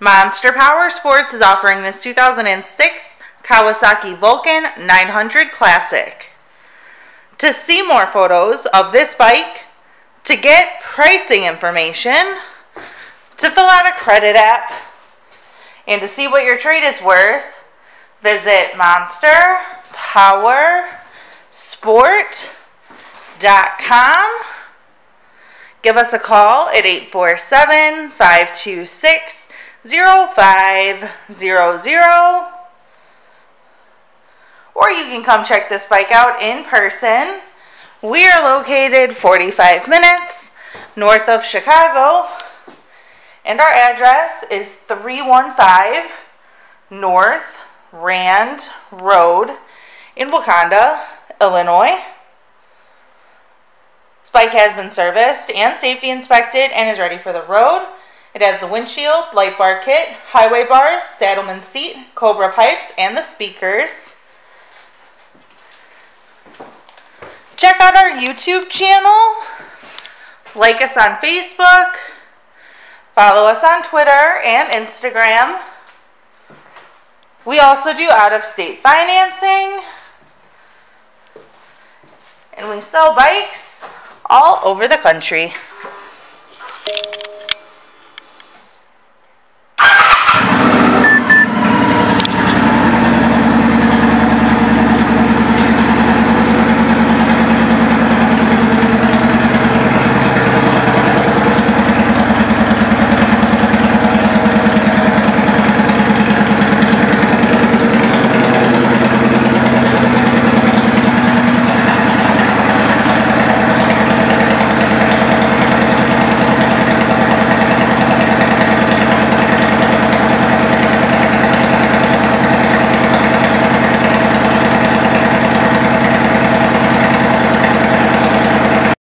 Monster Powersports is offering this 2006 Kawasaki Vulcan 900 Classic. To see more photos of this bike, to get pricing information, to fill out a credit app, and to see what your trade is worth, visit monsterpowersport.com. Give us a call at 847 526 0500 or you can come check this bike out in person. We are located 45 minutes north of Chicago and our address is 315 North Rand Road in Wauconda, Illinois. This bike has been serviced and safety inspected and is ready for the road. It has the windshield, light bar kit, highway bars, Saddlemen seat, Cobra pipes, and the speakers. Check out our YouTube channel. Like us on Facebook. Follow us on Twitter and Instagram. We also do out of state financing. And we sell bikes all over the country.